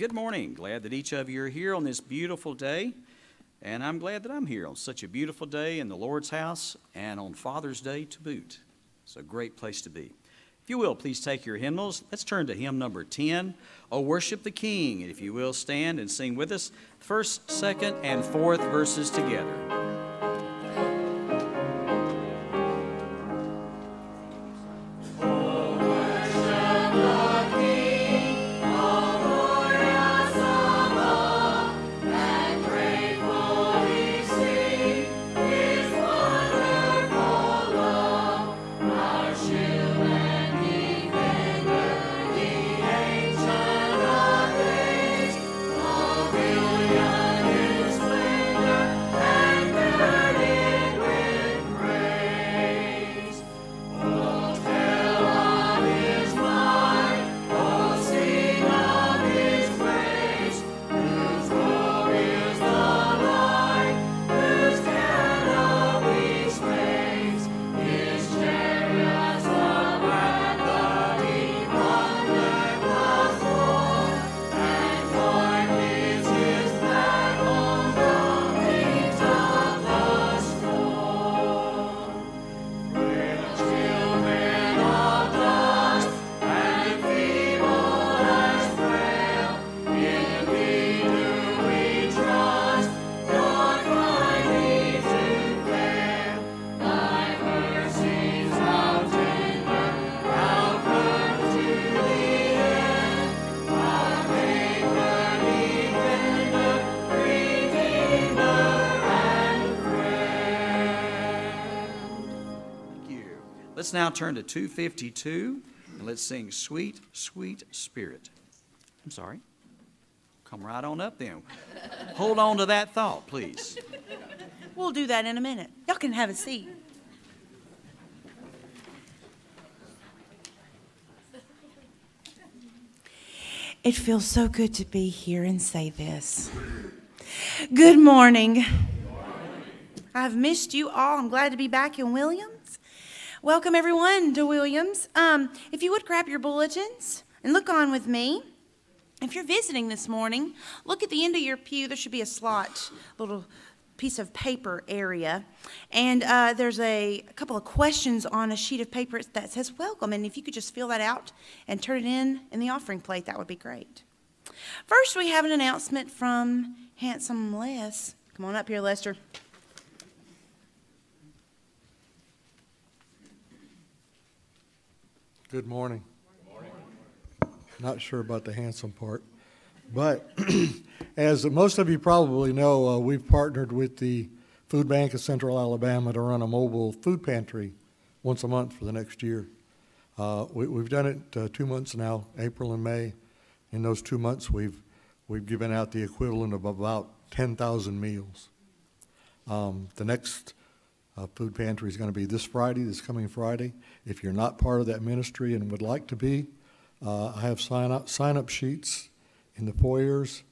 good morning. Glad that each of you are here on this beautiful day. And I'm glad that I'm here on such a beautiful day in the Lord's house and on Father's Day to boot. It's a great place to be. If you will, please take your hymnals. Let's turn to hymn number 10, Oh Worship the King. And if you will, stand and sing with us, first, second, and fourth verses together. Let's now turn to 252 and let's sing Sweet, Sweet Spirit. I'm sorry. Come right on up then. Hold on to that thought, please. We'll do that in a minute. Y'all can have a seat. It feels so good to be here and say this. Good morning. I've missed you all. I'm glad to be back in Williams. Welcome, everyone, to Williams. Um, if you would grab your bulletins and look on with me. If you're visiting this morning, look at the end of your pew. There should be a slot, little piece of paper area. And uh, there's a, a, couple of questions on a sheet of paper that says welcome. And if you could just fill that out and turn it in in the offering plate, that would be great. First, we have an announcement from handsome Les. Come on up here, Lester. Good morning. Good morning. Not sure about the handsome part, but as most of you probably know, uh, we've partnered with the Food Bank of Central Alabama to run a mobile food pantry once a month for the next year. Uh, we, have done it uh, two months now, April and May. In those two months, we've we've given out the equivalent of about 10,000 meals. Um, the next uh, food pantry is going to be this Friday, this coming Friday. If you're not part of that ministry and would like to be, uh, I have sign up, sign up sheets in the foyers.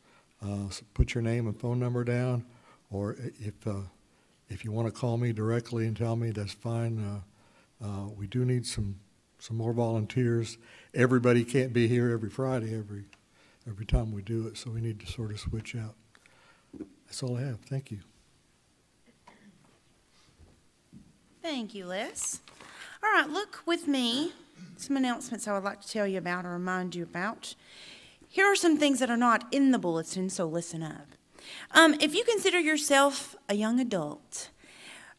Uh, put your name and phone number down, or if uh, if you want to call me directly and tell me, that's fine. Uh, uh, we do need some some more volunteers. Everybody can't be here every Friday, every every time we do it, so we need to sort of switch out. That's all I have. Thank you. Thank you, Les. All right, look with me. Some announcements I would like to tell you about or remind you about. Here are some things that are not in the bulletin, so listen up. Um, if you consider yourself a young adult,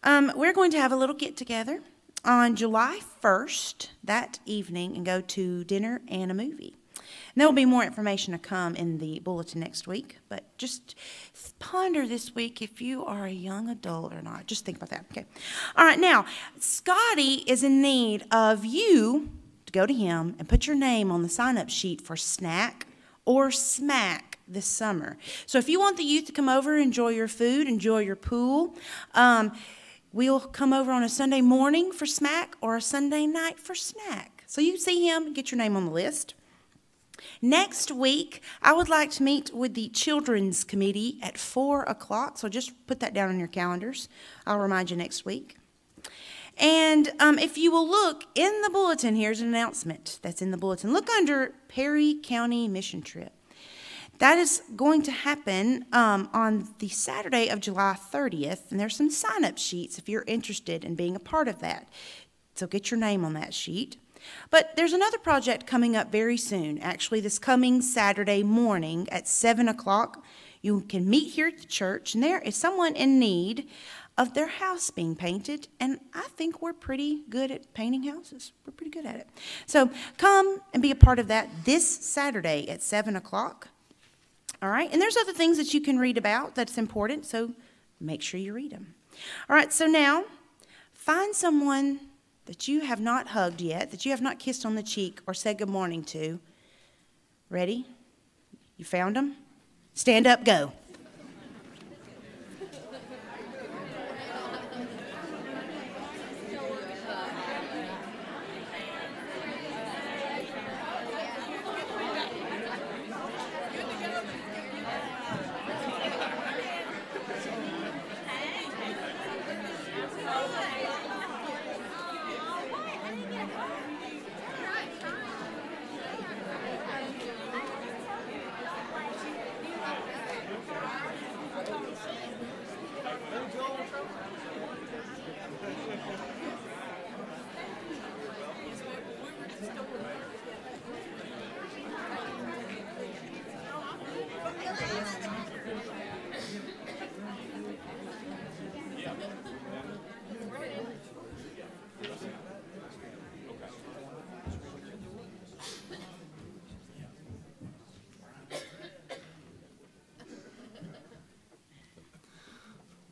um, we're going to have a little get together on July 1st that evening and go to dinner and a movie. And there will be more information to come in the bulletin next week, but just ponder this week if you are a young adult or not. Just think about that. Okay. All right. Now, Scotty is in need of you to go to him and put your name on the sign up sheet for snack or smack this summer. So if you want the youth to come over, enjoy your food, enjoy your pool, um, we'll come over on a Sunday morning for smack or a Sunday night for snack. So you see him, get your name on the list. Next week, I would like to meet with the Children's Committee at 4 o'clock, so just put that down on your calendars. I'll remind you next week. And um, if you will look in the bulletin, here's an announcement that's in the bulletin. Look under Perry County Mission Trip. That is going to happen um, on the Saturday of July 30th, and there's some sign up sheets if you're interested in being a part of that. So get your name on that sheet. But there's another project coming up very soon, actually, this coming Saturday morning at 7 o'clock. You can meet here at the church, and there is someone in need of their house being painted, and I think we're pretty good at painting houses. We're pretty good at it. So come and be a part of that this Saturday at 7 o'clock. All right, and there's other things that you can read about that's important, so make sure you read them. All right, so now find someone that you have not hugged yet, that you have not kissed on the cheek or said good morning to. Ready? You found them? Stand up, go.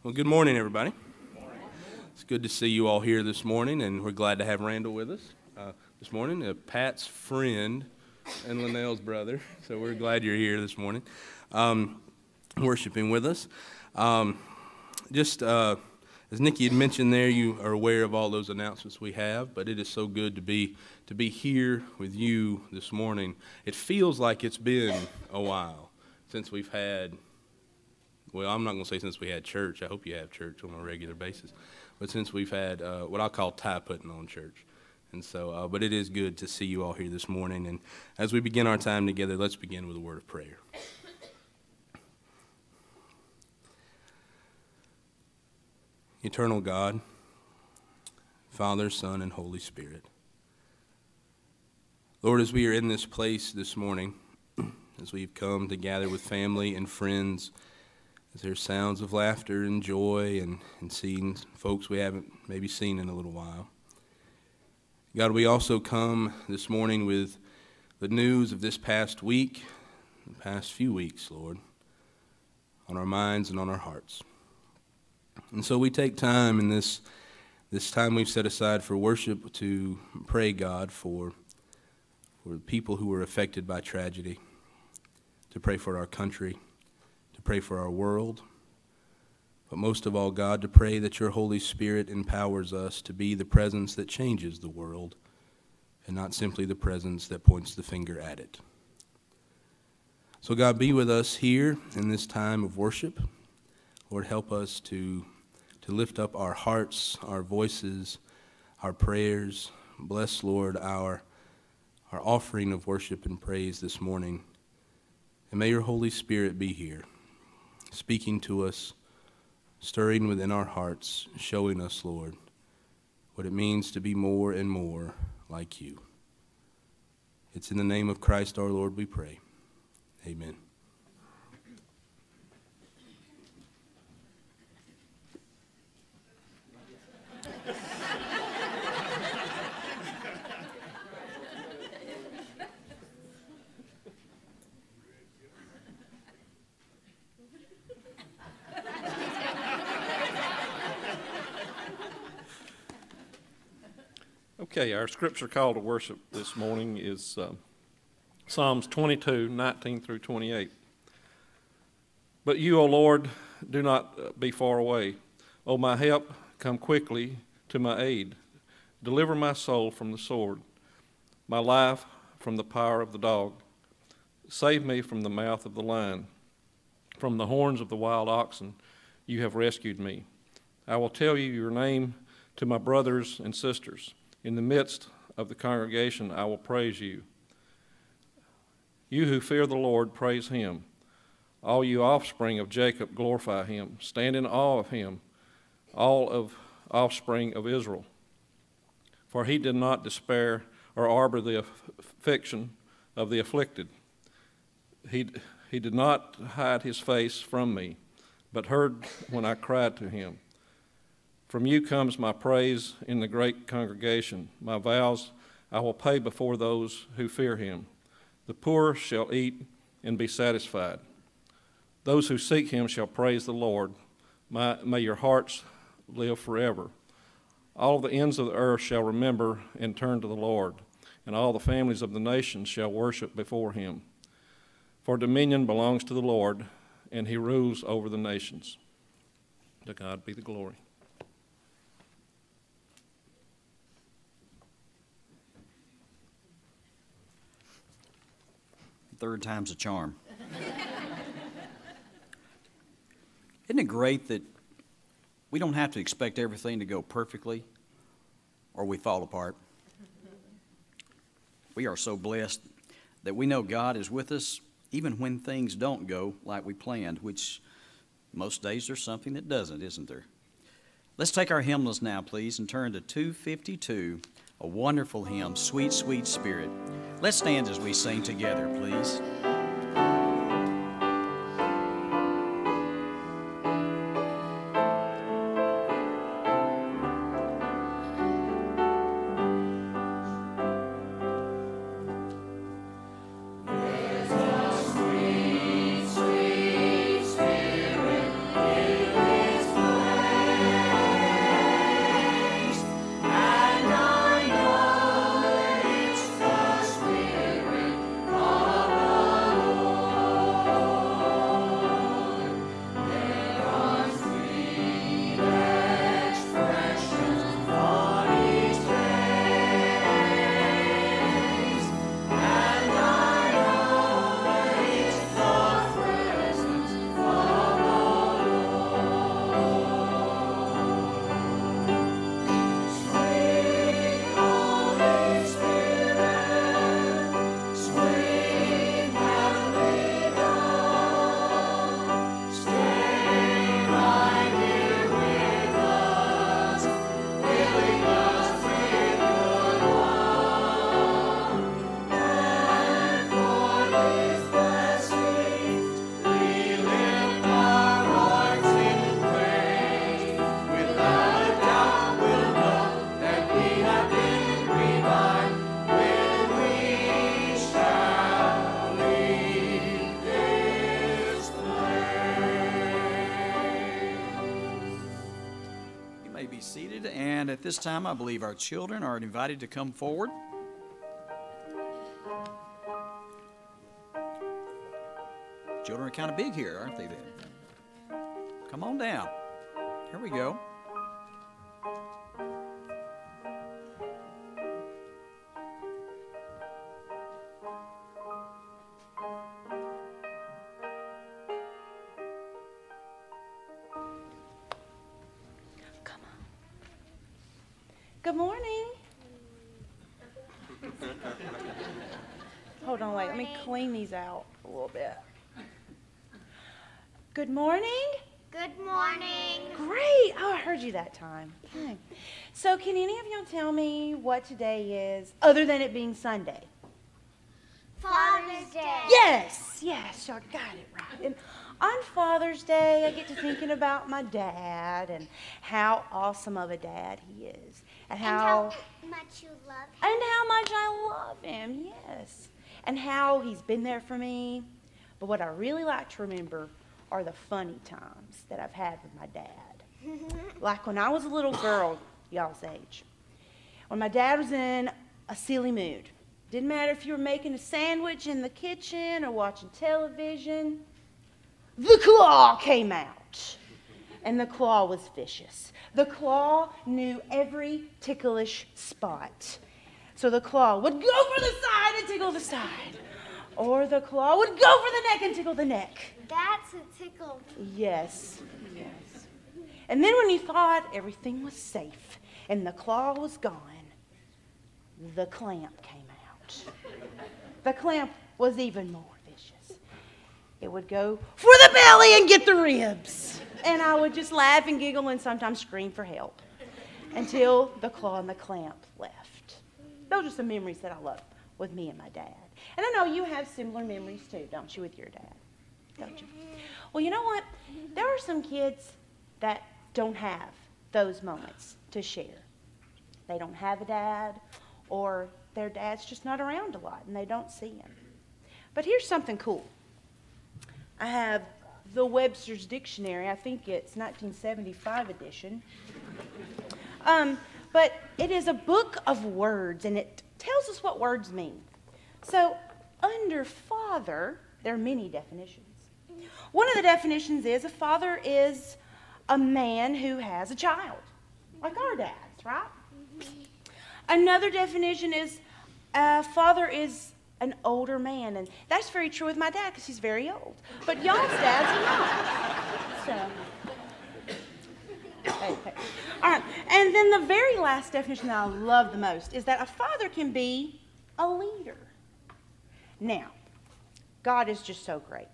Well, good morning, everybody. It's good to see you all here this morning, and we're glad to have Randall with us uh, this morning, uh, Pat's friend and Linnell's brother. So we're glad you're here this morning, um, worshiping with us. Um, just uh, as Nikki had mentioned there, you are aware of all those announcements we have, but it is so good to be to be here with you this morning. It feels like it's been a while since we've had well, I'm not going to say since we had church. I hope you have church on a regular basis. But since we've had uh, what I call tie putting on church. And so, uh, but it is good to see you all here this morning. And as we begin our time together, let's begin with a word of prayer. Eternal God, Father, Son, and Holy Spirit. Lord, as we are in this place this morning, as we've come to gather with family and friends, there's sounds of laughter and joy and, and seeing folks we haven't maybe seen in a little while. God, we also come this morning with the news of this past week, the past few weeks, Lord, on our minds and on our hearts. And so we take time in this, this time we've set aside for worship to pray, God, for, for the people who were affected by tragedy, to pray for our country pray for our world, but most of all, God, to pray that your Holy Spirit empowers us to be the presence that changes the world and not simply the presence that points the finger at it. So, God, be with us here in this time of worship. Lord, help us to, to lift up our hearts, our voices, our prayers. Bless, Lord, our, our offering of worship and praise this morning. And may your Holy Spirit be here speaking to us, stirring within our hearts, showing us, Lord, what it means to be more and more like you. It's in the name of Christ our Lord we pray. Amen. Okay, our scripture call to worship this morning is uh, Psalms 22, 19 through 28. But you, O Lord, do not uh, be far away. O my help, come quickly to my aid. Deliver my soul from the sword, my life from the power of the dog. Save me from the mouth of the lion, from the horns of the wild oxen. You have rescued me. I will tell you your name to my brothers and sisters. In the midst of the congregation, I will praise you. You who fear the Lord, praise him. All you offspring of Jacob, glorify him. Stand in awe of him, all of offspring of Israel. For he did not despair or arbor the affliction of the afflicted. He, he did not hide his face from me, but heard when I cried to him. From you comes my praise in the great congregation. My vows I will pay before those who fear him. The poor shall eat and be satisfied. Those who seek him shall praise the Lord. My, may your hearts live forever. All the ends of the earth shall remember and turn to the Lord, and all the families of the nations shall worship before him. For dominion belongs to the Lord, and he rules over the nations. To God be the glory. Third time's a charm. Isn't it great that we don't have to expect everything to go perfectly or we fall apart? We are so blessed that we know God is with us even when things don't go like we planned, which most days there's something that doesn't, isn't there? Let's take our hymnals now, please, and turn to 252, a wonderful hymn, Sweet, Sweet Spirit. Let's stand as we sing together, please. This time, I believe our children are invited to come forward. Children are kind of big here, aren't they then? Come on down. Here we go. Clean these out a little bit. Good morning. Good morning. Great. Oh, I heard you that time. Okay. So, can any of y'all tell me what today is, other than it being Sunday? Father's Day. Yes, yes, y'all got it right. And on Father's Day, I get to thinking about my dad and how awesome of a dad he is, and how, and how much you love him, and how much I love him. Yes and how he's been there for me. But what I really like to remember are the funny times that I've had with my dad. like when I was a little girl, y'all's age. When my dad was in a silly mood. Didn't matter if you were making a sandwich in the kitchen or watching television. The claw came out. And the claw was vicious. The claw knew every ticklish spot. So the claw would go for the side and tickle the side. Or the claw would go for the neck and tickle the neck. That's a tickle. Yes, yes. And then when you thought everything was safe and the claw was gone, the clamp came out. The clamp was even more vicious. it would go for the belly and get the ribs. And I would just laugh and giggle and sometimes scream for help until the claw and the clamp left. Those are some memories that I love with me and my dad. And I know you have similar memories too, don't you, with your dad? Don't you? Well, you know what? There are some kids that don't have those moments to share. They don't have a dad, or their dad's just not around a lot and they don't see him. But here's something cool. I have the Webster's Dictionary. I think it's 1975 edition. Um, but it is a book of words, and it tells us what words mean. So, under father, there are many definitions. One of the definitions is a father is a man who has a child, like our dads, right? Another definition is a father is an older man, and that's very true with my dad because he's very old. But y'all's dads are not. So. Okay. All right. And then the very last definition that I love the most is that a father can be a leader. Now, God is just so great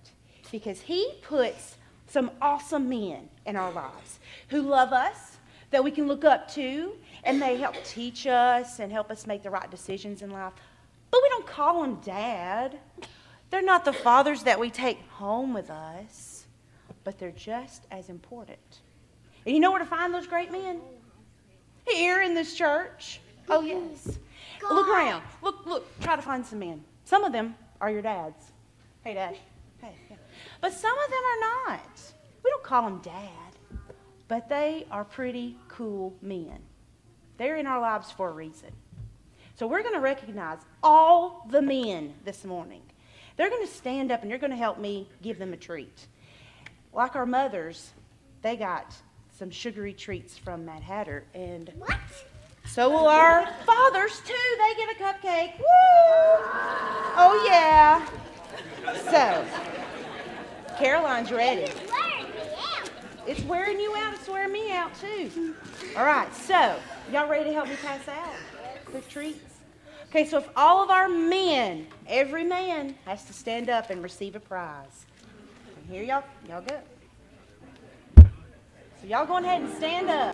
because He puts some awesome men in our lives who love us, that we can look up to, and they help teach us and help us make the right decisions in life. But we don't call them dad. They're not the fathers that we take home with us, but they're just as important. And you know where to find those great men? Here in this church. Oh, yes. God. Look around. Look, look. Try to find some men. Some of them are your dads. Hey, Dad. Hey. Yeah. But some of them are not. We don't call them dad, but they are pretty cool men. They're in our lives for a reason. So we're going to recognize all the men this morning. They're going to stand up and you're going to help me give them a treat. Like our mothers, they got some sugary treats from Mad Hatter. And what? So will our fathers too. They get a cupcake. Woo! Oh yeah. So, Caroline's ready. It's wearing you out. It's wearing me out too. All right. So, y'all ready to help me pass out? the treats. Okay, so if all of our men, every man has to stand up and receive a prize. And here y'all, y'all go. So y'all go ahead and stand up.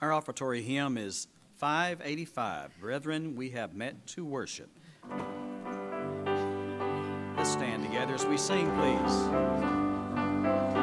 Our offertory hymn is 585. Brethren, we have met to worship. Let's stand together as we sing, please.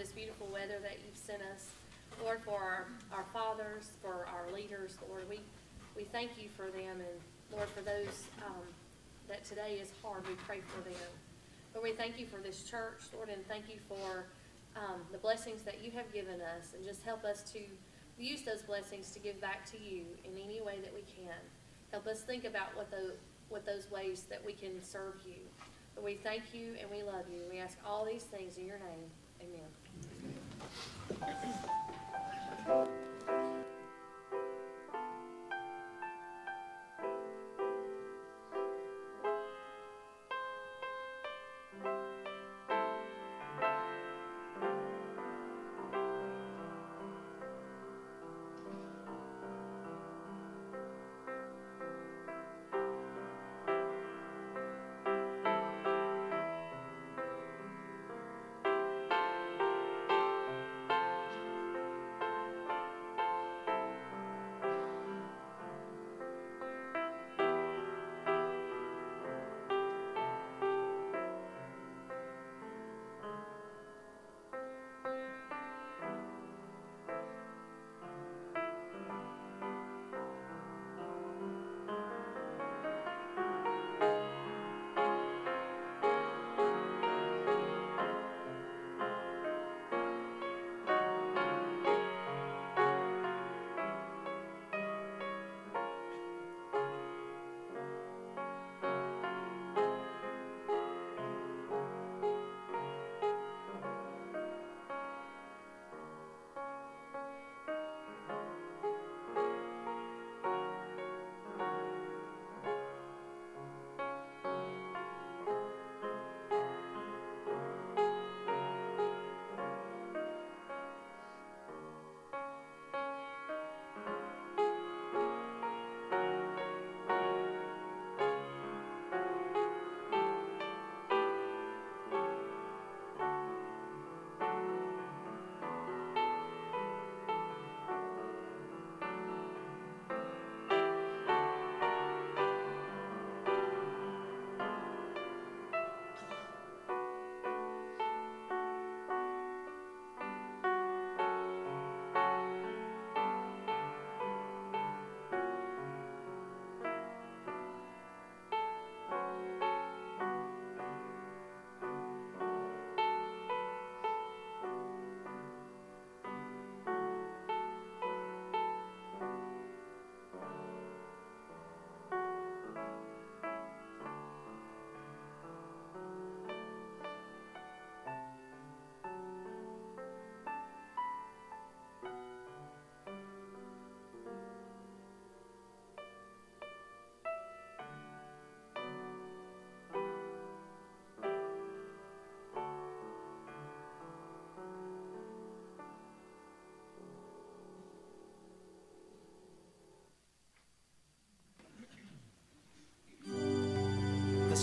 This beautiful weather that you've sent us. Lord, for our, our fathers, for our leaders, Lord, we, we thank you for them. And Lord, for those um, that today is hard, we pray for them. Lord, we thank you for this church, Lord, and thank you for um, the blessings that you have given us. And just help us to use those blessings to give back to you in any way that we can. Help us think about what the, what those ways that we can serve you. But we thank you and we love you. We ask all these things in your name. Amen.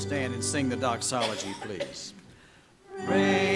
Stand and sing the doxology, please. Praise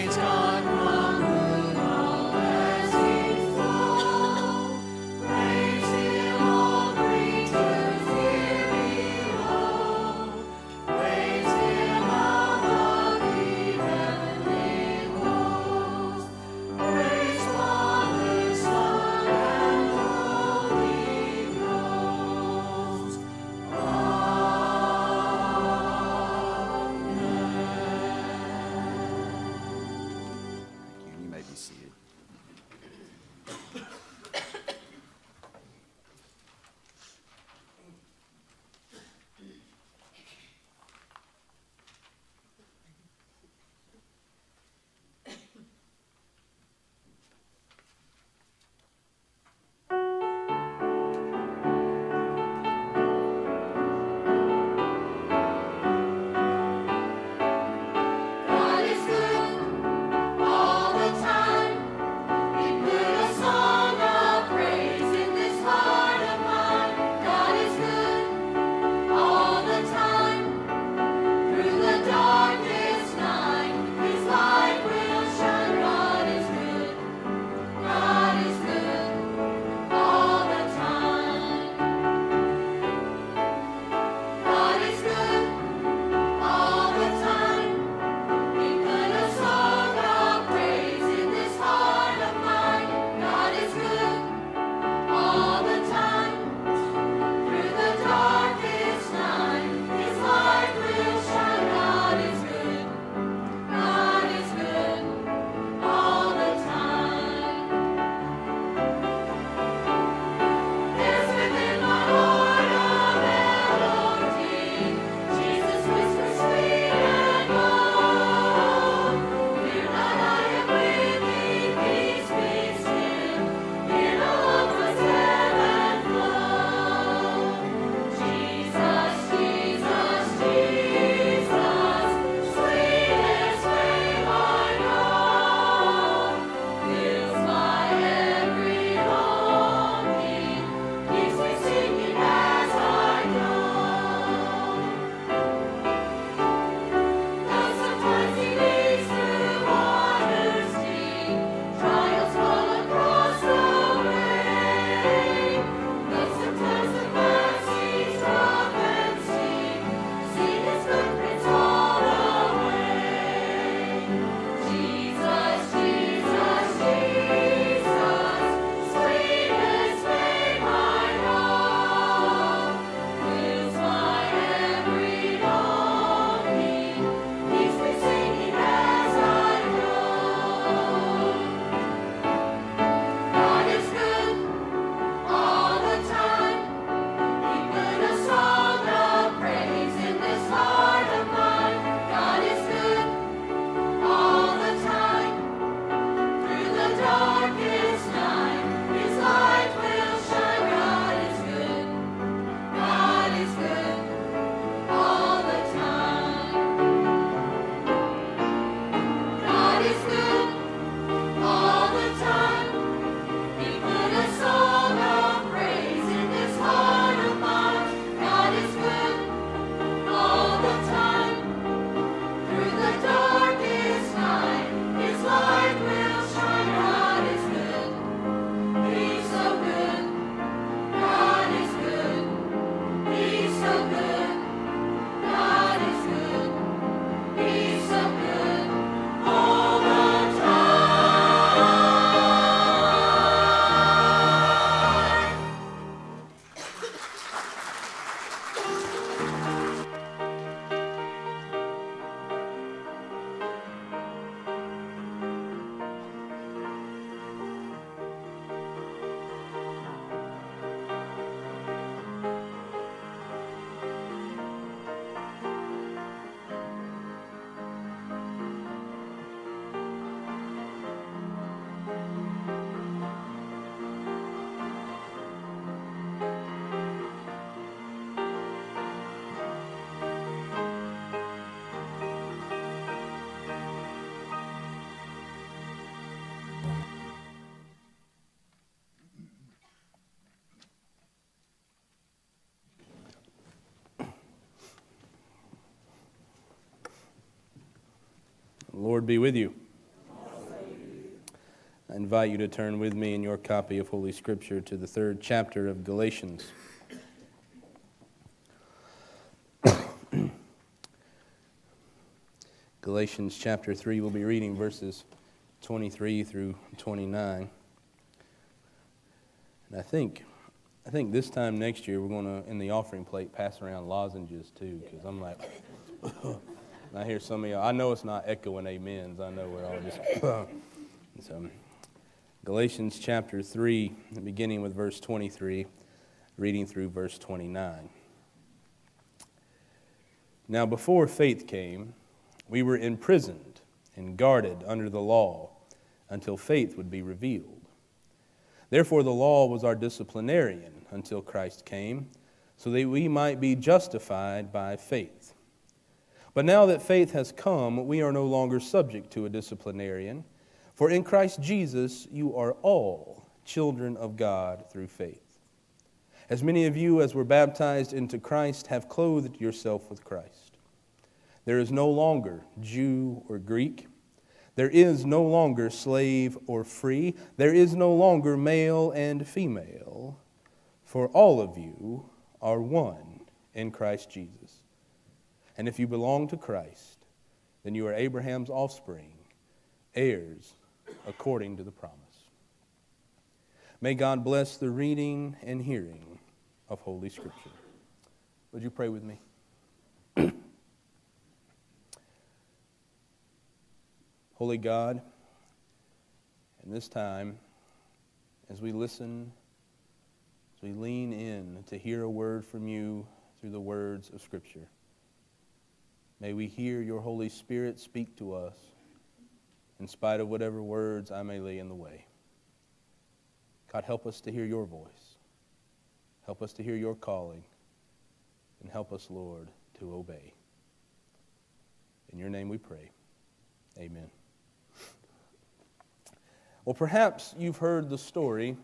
Lord be with you. I invite you to turn with me in your copy of Holy Scripture to the third chapter of Galatians. Galatians chapter 3, we'll be reading verses 23 through 29. And I think, I think this time next year we're going to, in the offering plate, pass around lozenges too, because I'm like, I hear some of y'all, I know it's not echoing amens. I know we're all just, so. Galatians chapter 3, beginning with verse 23, reading through verse 29. Now, before faith came, we were imprisoned and guarded under the law until faith would be revealed. Therefore, the law was our disciplinarian until Christ came, so that we might be justified by faith. But now that faith has come, we are no longer subject to a disciplinarian. For in Christ Jesus you are all children of God through faith. As many of you as were baptized into Christ have clothed yourself with Christ. There is no longer Jew or Greek. There is no longer slave or free. There is no longer male and female. For all of you are one in Christ Jesus. And if you belong to Christ, then you are Abraham's offspring, heirs according to the promise. May God bless the reading and hearing of Holy Scripture. Would you pray with me? Holy God, in this time, as we listen, as we lean in to hear a word from you through the words of Scripture, may we hear your Holy Spirit speak to us in spite of whatever words I may lay in the way. God, help us to hear your voice. Help us to hear your calling. And help us, Lord, to obey. In your name we pray. Amen. Well, perhaps you've heard the story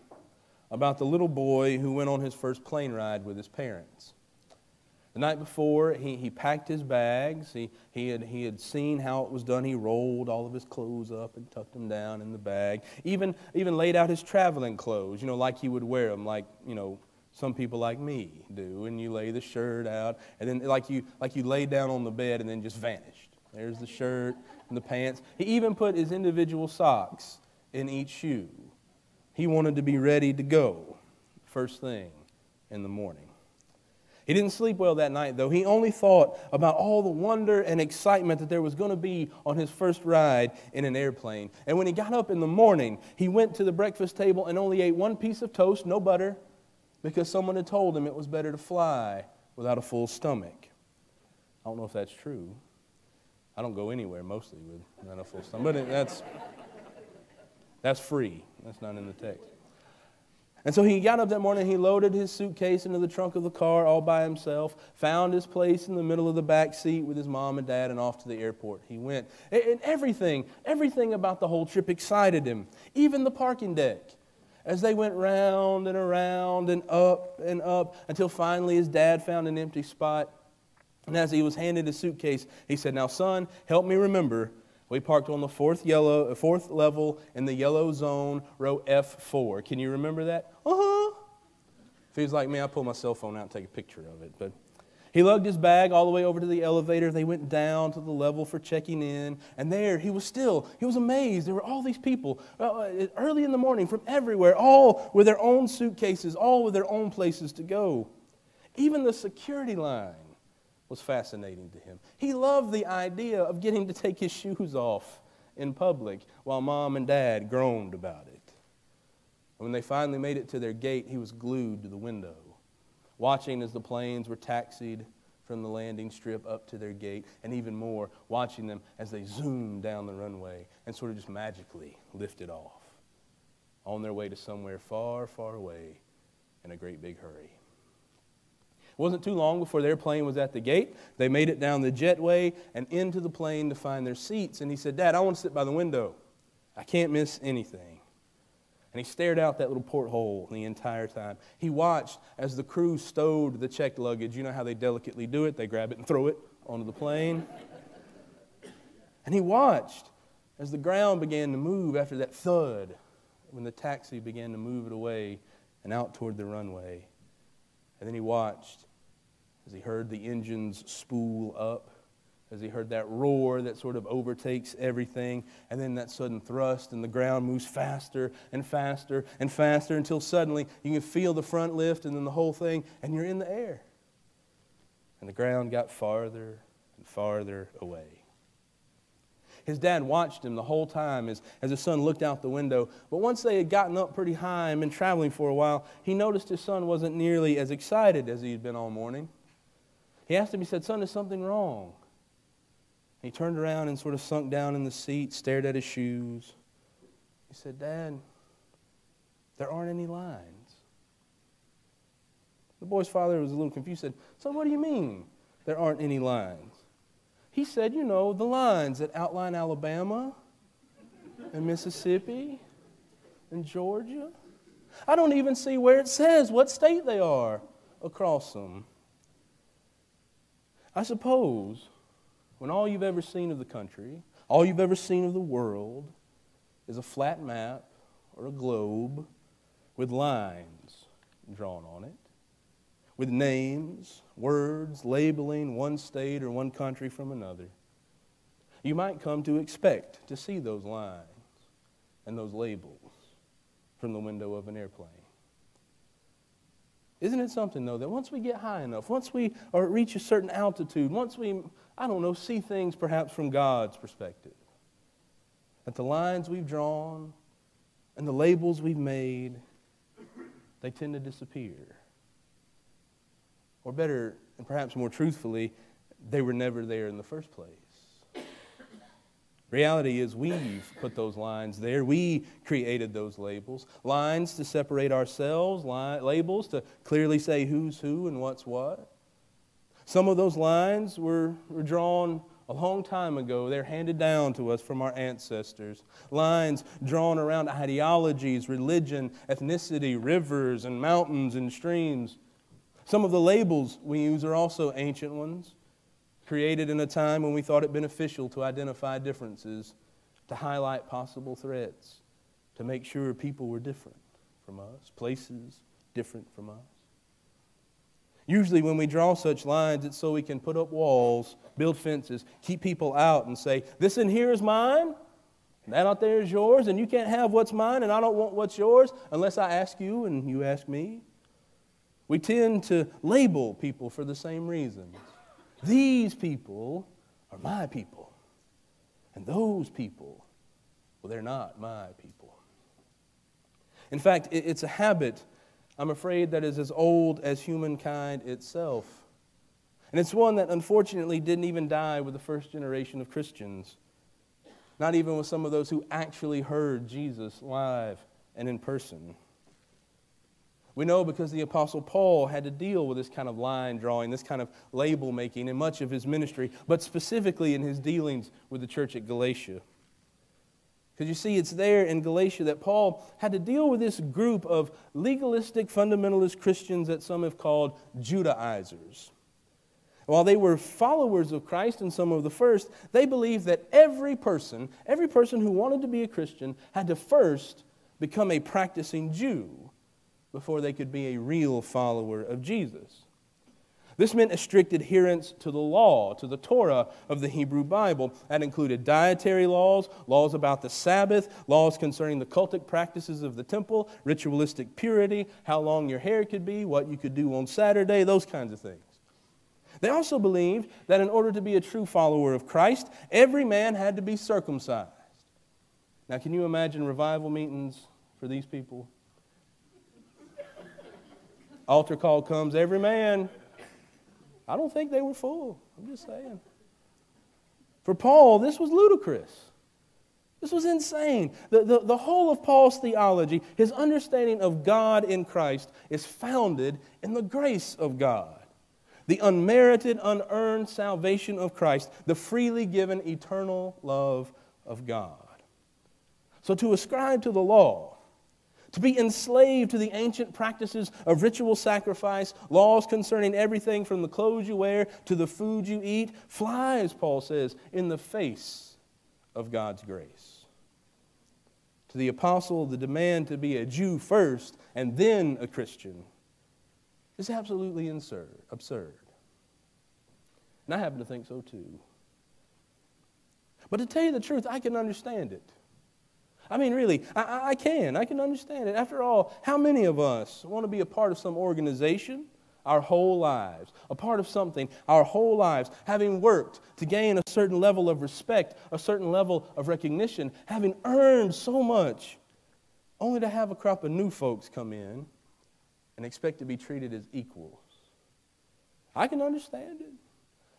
about the little boy who went on his first plane ride with his parents. The night before, he, he packed his bags. He, he, had, he had seen how it was done. He rolled all of his clothes up and tucked them down in the bag. Even, even laid out his traveling clothes, you know, like he would wear them, like, you know, some people like me do. And you lay the shirt out, and then like you, like you lay down on the bed and then just vanished. There's the shirt and the pants. He even put his individual socks in each shoe. He wanted to be ready to go first thing in the morning. He didn't sleep well that night, though. He only thought about all the wonder and excitement that there was going to be on his first ride in an airplane. And when he got up in the morning, he went to the breakfast table and only ate one piece of toast, no butter, because someone had told him it was better to fly without a full stomach. I don't know if that's true. I don't go anywhere mostly without a full stomach, but that's, that's free. That's not in the text. And so he got up that morning, he loaded his suitcase into the trunk of the car all by himself, found his place in the middle of the back seat with his mom and dad, and off to the airport he went. And everything, everything about the whole trip excited him, even the parking deck. As they went round and around and up and up until finally his dad found an empty spot. And as he was handed his suitcase, he said, Now, son, help me remember we parked on the fourth, yellow, fourth level in the yellow zone, row F4. Can you remember that? Uh huh. If he was like me, I pull my cell phone out and take a picture of it. But he lugged his bag all the way over to the elevator. They went down to the level for checking in. And there, he was still, he was amazed. There were all these people uh, uh early in the morning from everywhere, all with their own suitcases, all with their own places to go. Even the security line was fascinating to him. He loved the idea of getting to take his shoes off in public while mom and dad groaned about it. when they finally made it to their gate, he was glued to the window, watching as the planes were taxied from the landing strip up to their gate, and even more, watching them as they zoomed down the runway and sort of just magically lifted off on their way to somewhere far, far away in a great big hurry. It wasn't too long before their plane was at the gate. They made it down the jetway and into the plane to find their seats. And he said, Dad, I want to sit by the window. I can't miss anything. And he stared out that little porthole the entire time. He watched as the crew stowed the checked luggage. You know how they delicately do it? They grab it and throw it onto the plane. And he watched as the ground began to move after that thud, when the taxi began to move it away and out toward the runway. And then he watched as he heard the engines spool up, as he heard that roar that sort of overtakes everything, and then that sudden thrust, and the ground moves faster and faster and faster until suddenly you can feel the front lift and then the whole thing, and you're in the air. And the ground got farther and farther away. His dad watched him the whole time as, as his son looked out the window. But once they had gotten up pretty high and been traveling for a while, he noticed his son wasn't nearly as excited as he had been all morning. He asked him, he said, Son, is something wrong? He turned around and sort of sunk down in the seat, stared at his shoes. He said, Dad, there aren't any lines. The boy's father was a little confused. Said, Son, what do you mean there aren't any lines? He said, You know, the lines that outline Alabama and Mississippi and Georgia. I don't even see where it says what state they are across them. I suppose when all you've ever seen of the country, all you've ever seen of the world, is a flat map or a globe with lines drawn on it, with names, words, labeling one state or one country from another, you might come to expect to see those lines and those labels from the window of an airplane. Isn't it something, though, that once we get high enough, once we or reach a certain altitude, once we, I don't know, see things perhaps from God's perspective, that the lines we've drawn and the labels we've made, they tend to disappear. Or better, and perhaps more truthfully, they were never there in the first place. Reality is, we've put those lines there. We created those labels. Lines to separate ourselves, li- labels to clearly say who's who and what's what. Some of those lines were, were drawn a long time ago. They're handed down to us from our ancestors. Lines drawn around ideologies, religion, ethnicity, rivers, and mountains and streams. Some of the labels we use are also ancient ones created in a time when we thought it beneficial to identify differences, to highlight possible threats, to make sure people were different from us, places different from us. Usually, when we draw such lines, it's so we can put up walls, build fences, keep people out, and say, This in here is mine, that out there is yours, and you can't have what's mine, and I don't want what's yours unless I ask you and you ask me. We tend to label people for the same reasons. These people are my people. And those people, well, they're not my people. In fact, it's a habit, I'm afraid, that is as old as humankind itself. And it's one that unfortunately didn't even die with the first generation of Christians, not even with some of those who actually heard Jesus live and in person. We know because the Apostle Paul had to deal with this kind of line drawing, this kind of label making in much of his ministry, but specifically in his dealings with the church at Galatia. Because you see, it's there in Galatia that Paul had to deal with this group of legalistic fundamentalist Christians that some have called Judaizers. While they were followers of Christ and some of the first, they believed that every person, every person who wanted to be a Christian, had to first become a practicing Jew before they could be a real follower of Jesus. This meant a strict adherence to the law, to the Torah of the Hebrew Bible. That included dietary laws, laws about the Sabbath, laws concerning the cultic practices of the temple, ritualistic purity, how long your hair could be, what you could do on Saturday, those kinds of things. They also believed that in order to be a true follower of Christ, every man had to be circumcised. Now, can you imagine revival meetings for these people? Altar call comes, every man. I don't think they were full. I'm just saying. For Paul, this was ludicrous. This was insane. The, the, the whole of Paul's theology, his understanding of God in Christ, is founded in the grace of God. The unmerited, unearned salvation of Christ, the freely given eternal love of God. So to ascribe to the law, to be enslaved to the ancient practices of ritual sacrifice, laws concerning everything from the clothes you wear to the food you eat, flies, Paul says, in the face of God's grace. To the apostle, the demand to be a Jew first and then a Christian is absolutely absurd. And I happen to think so too. But to tell you the truth, I can understand it. I mean, really, I, I, can. I can understand it. After all, how many of us want to be a part of some organization our whole lives, a part of something our whole lives, having worked to gain a certain level of respect, a certain level of recognition, having earned so much, only to have a crop of new folks come in and expect to be treated as equals? I can understand it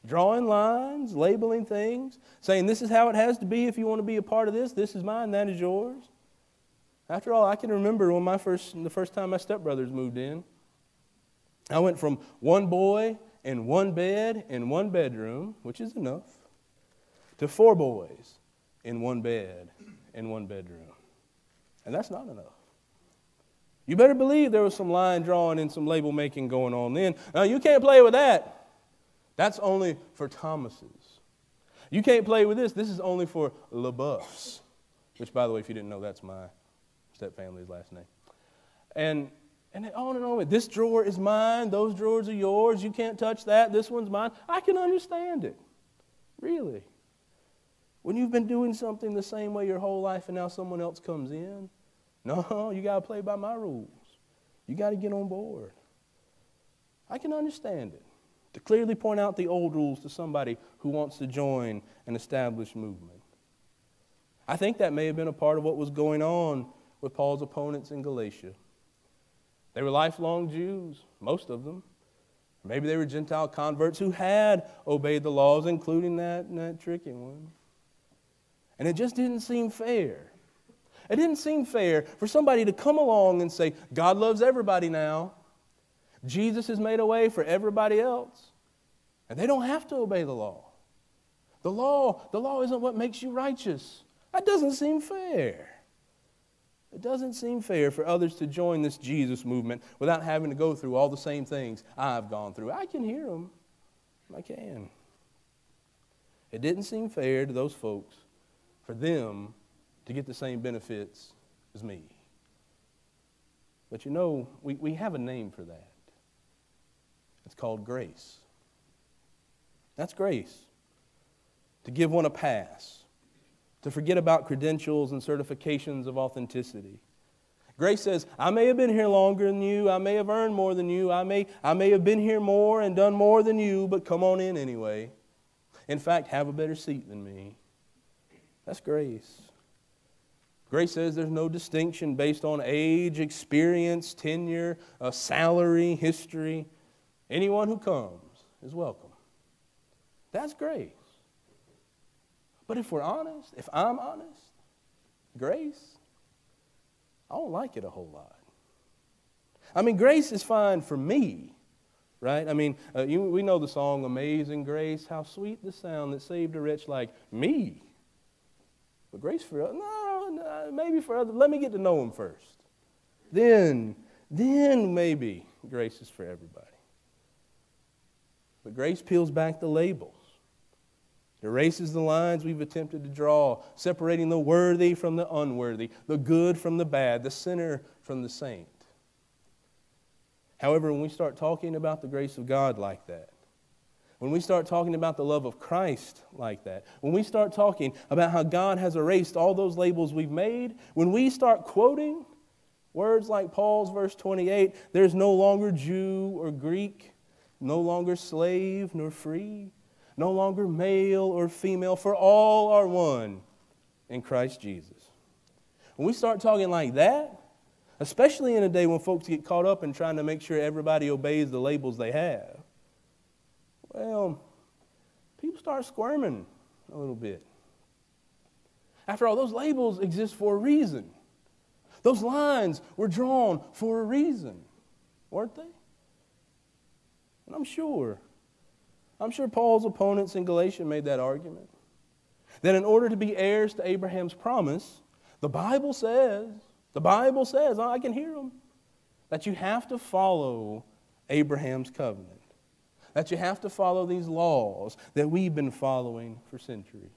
drawing lines, labeling things, saying this is how it has to be if you want to be a part of this, this is mine, that is yours. After all, I can remember when my first, the first time my stepbrothers moved in. I went from one boy in one bed in one bedroom, which is enough, to four boys in one bed in one bedroom. And that's not enough. You better believe there was some line drawing and some label making going on then. Now, you can't play with that. That's only for Thomases. You can't play with this. This is only for LaBeoufs, which, by the way, if you didn't know, that's my stepfamily's last name. And, and on and on. This drawer is mine. Those drawers are yours. You can't touch that. This one's mine. I can understand it. Really. When you've been doing something the same way your whole life and now someone else comes in, no, you got to play by my rules. You got to get on board. I can understand it to clearly point out the old rules to somebody who wants to join an established movement. I think that may have been a part of what was going on with Paul's opponents in Galatia. They were lifelong Jews, most of them. Maybe they were Gentile converts who had obeyed the laws, including that, that tricky one. And it just didn't seem fair. It didn't seem fair for somebody to come along and say, God loves everybody now. Jesus has made a way for everybody else. And they don't have to obey the law. The law, the law isn't what makes you righteous. That doesn't seem fair. It doesn't seem fair for others to join this Jesus movement without having to go through all the same things I've gone through. I can hear them. I can. It didn't seem fair to those folks for them to get the same benefits as me. But you know, we, we have a name for that. It's called grace. That's grace. To give one a pass, to forget about credentials and certifications of authenticity. Grace says, I may have been here longer than you, I may have earned more than you, I may, I may have been here more and done more than you, but come on in anyway. In fact, have a better seat than me. That's grace. Grace says there's no distinction based on age, experience, tenure, uh, salary, history. Anyone who comes is welcome. That's grace. But if we're honest, if I'm honest, grace, I don't like it a whole lot. I mean, grace is fine for me, right? I mean, uh, you, we know the song Amazing Grace, how sweet the sound that saved a wretch like me. But grace for no, no, maybe for others. Let me get to know him first. Then, then maybe grace is for everybody. But grace peels back the labels. Erases the lines we've attempted to draw, separating the worthy from the unworthy, the good from the bad, the sinner from the saint. However, when we start talking about the grace of God like that, when we start talking about the love of Christ like that, when we start talking about how God has erased all those labels we've made, when we start quoting words like Paul's verse 28 there's no longer Jew or Greek, no longer slave nor free no longer male or female, for all are one in Christ Jesus. When we start talking like that, especially in a day when folks get caught up in trying to make sure everybody obeys the labels they have, well, people start squirming a little bit. After all, those labels exist for a reason. Those lines were drawn for a reason, weren't they? And I'm sure I'm sure Paul's opponents in Galatia made that argument. That in order to be heirs to Abraham's promise, the Bible says, the Bible says, I can hear them, that you have to follow Abraham's covenant. That you have to follow these laws that we've been following for centuries.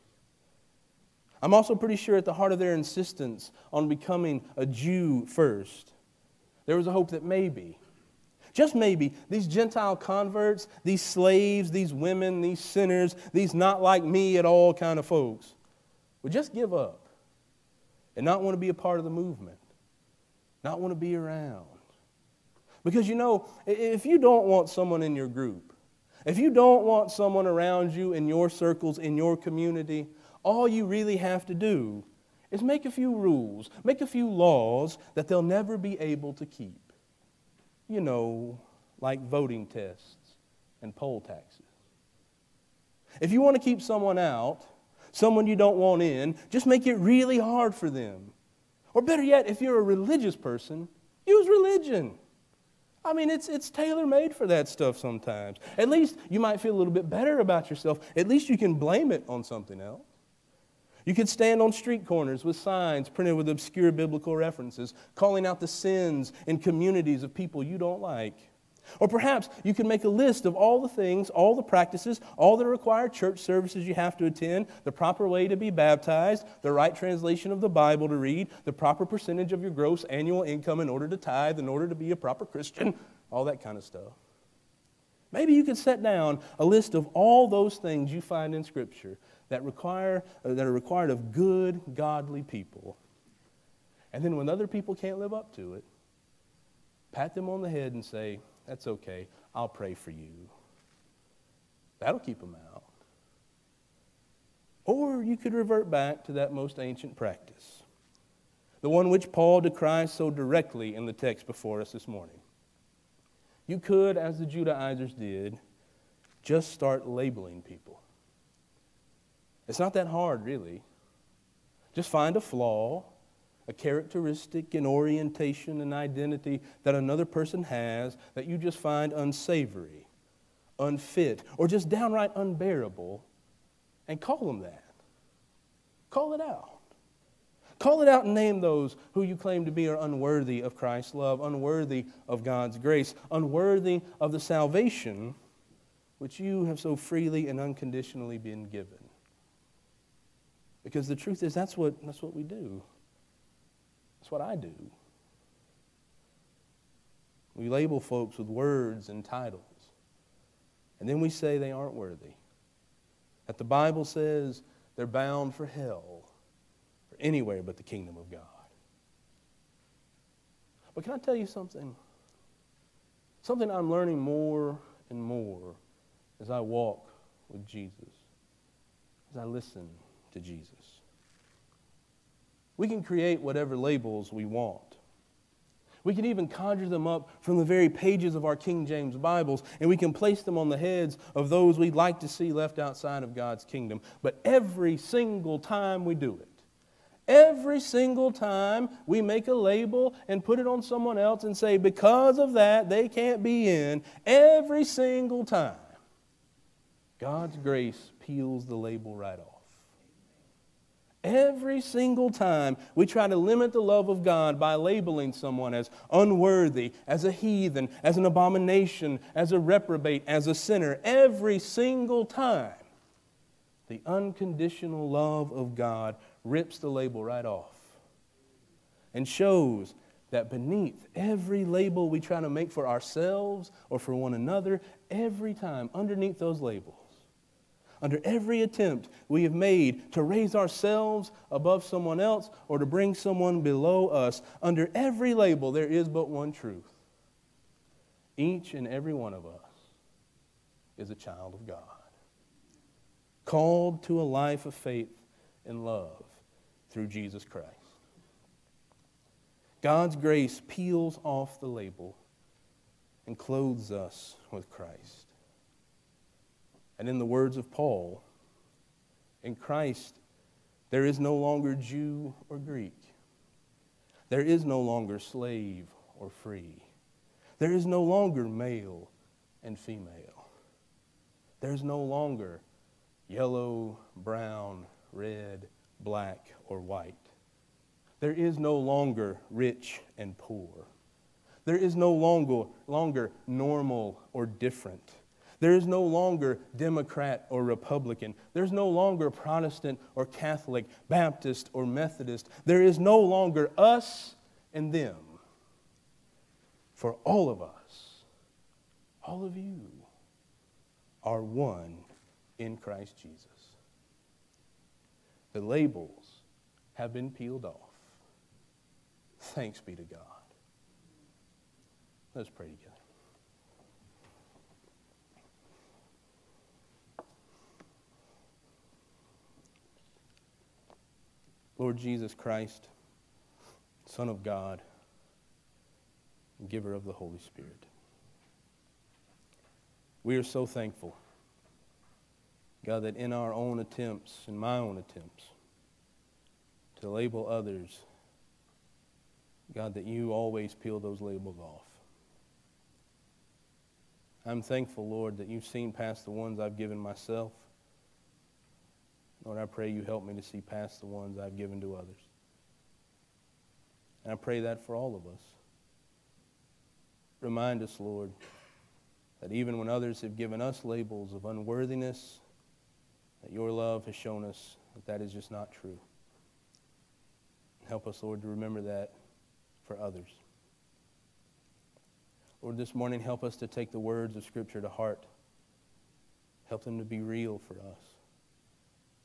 I'm also pretty sure at the heart of their insistence on becoming a Jew first, there was a hope that maybe, just maybe, these Gentile converts, these slaves, these women, these sinners, these not like me at all kind of folks would just give up and not want to be a part of the movement, not want to be around. Because you know, if you don't want someone in your group, if you don't want someone around you in your circles, in your community, all you really have to do is make a few rules, make a few laws that they'll never be able to keep. You know, like voting tests and poll taxes. If you want to keep someone out, someone you don't want in, just make it really hard for them. Or better yet, if you're a religious person, use religion. I mean, it's, it's tailor made for that stuff sometimes. At least you might feel a little bit better about yourself. At least you can blame it on something else. You could stand on street corners with signs printed with obscure biblical references, calling out the sins in communities of people you don't like. Or perhaps you could make a list of all the things, all the practices, all the required church services you have to attend, the proper way to be baptized, the right translation of the Bible to read, the proper percentage of your gross annual income in order to tithe, in order to be a proper Christian, all that kind of stuff. Maybe you could set down a list of all those things you find in Scripture that, require, uh, that are required of good, godly people. And then when other people can't live up to it, pat them on the head and say, That's okay, I'll pray for you. That'll keep them out. Or you could revert back to that most ancient practice, the one which Paul decries so directly in the text before us this morning. You could, as the Judaizers did, just start labeling people. It's not that hard, really. Just find a flaw, a characteristic, an orientation, an identity that another person has that you just find unsavory, unfit, or just downright unbearable, and call them that. Call it out. Call it out and name those who you claim to be are unworthy of Christ's love, unworthy of God's grace, unworthy of the salvation which you have so freely and unconditionally been given. Because the truth is, that's what, that's what we do. That's what I do. We label folks with words and titles. And then we say they aren't worthy. That the Bible says they're bound for hell or anywhere but the kingdom of God. But can I tell you something? Something I'm learning more and more as I walk with Jesus, as I listen to Jesus. We can create whatever labels we want. We can even conjure them up from the very pages of our King James Bibles, and we can place them on the heads of those we'd like to see left outside of God's kingdom. But every single time we do it, every single time we make a label and put it on someone else and say, because of that, they can't be in, every single time, God's grace peels the label right off. Every single time we try to limit the love of God by labeling someone as unworthy, as a heathen, as an abomination, as a reprobate, as a sinner, every single time, the unconditional love of God rips the label right off and shows that beneath every label we try to make for ourselves or for one another, every time, underneath those labels, under every attempt we have made to raise ourselves above someone else or to bring someone below us, under every label, there is but one truth. Each and every one of us is a child of God, called to a life of faith and love through Jesus Christ. God's grace peels off the label and clothes us with Christ. And in the words of Paul, in Christ, there is no longer Jew or Greek. There is no longer slave or free. There is no longer male and female. There's no longer yellow, brown, red, black, or white. There is no longer rich and poor. There is no longer, longer normal or different. There is no longer Democrat or Republican. There's no longer Protestant or Catholic, Baptist or Methodist. There is no longer us and them. For all of us, all of you, are one in Christ Jesus. The labels have been peeled off. Thanks be to God. Let's pray together. Lord Jesus Christ, Son of God, giver of the Holy Spirit. We are so thankful, God, that in our own attempts, in my own attempts, to label others, God, that you always peel those labels off. I'm thankful, Lord, that you've seen past the ones I've given myself. Lord, I pray you help me to see past the ones I've given to others. And I pray that for all of us. Remind us, Lord, that even when others have given us labels of unworthiness, that your love has shown us that that is just not true. Help us, Lord, to remember that for others. Lord, this morning, help us to take the words of Scripture to heart. Help them to be real for us.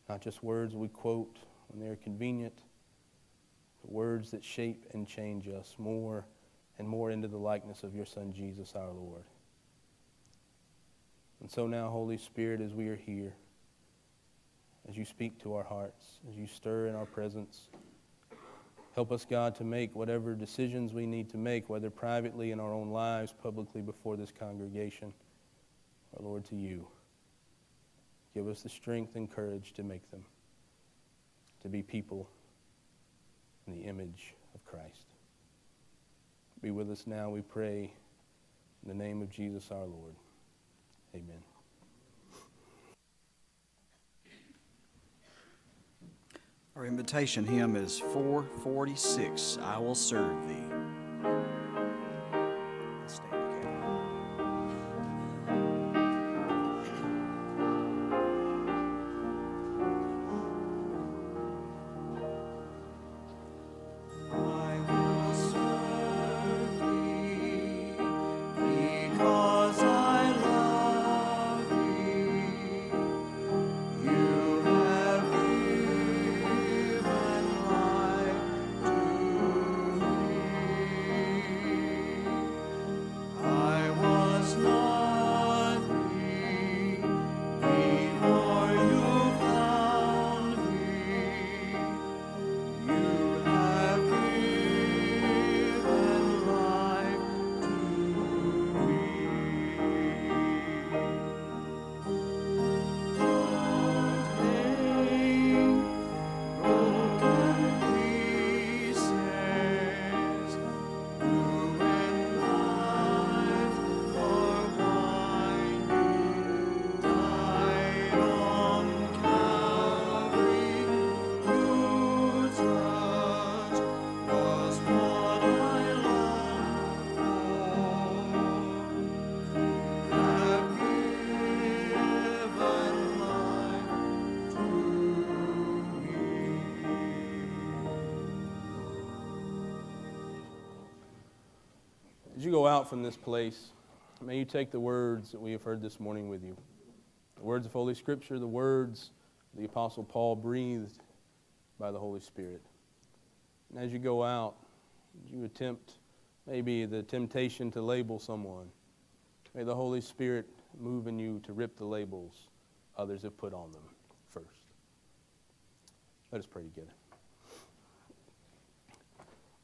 Not just words we quote when they are convenient, but words that shape and change us more and more into the likeness of your Son, Jesus our Lord. And so now, Holy Spirit, as we are here, as you speak to our hearts, as you stir in our presence, help us, God, to make whatever decisions we need to make, whether privately in our own lives, publicly before this congregation, our Lord, to you. Give us the strength and courage to make them, to be people in the image of Christ. Be with us now, we pray, in the name of Jesus our Lord. Amen. Our invitation hymn is 446 I Will Serve Thee. Out from this place, may you take the words that we have heard this morning with you. The words of Holy Scripture, the words the Apostle Paul breathed by the Holy Spirit. And as you go out, you attempt maybe the temptation to label someone. May the Holy Spirit move in you to rip the labels others have put on them first. Let us pray together.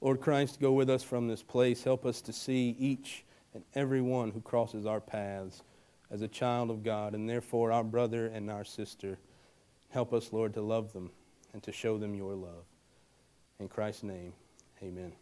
Lord Christ, go with us from this place. Help us to see each and every one who crosses our paths as a child of God and therefore our brother and our sister. Help us, Lord, to love them and to show them your love. In Christ's name, amen.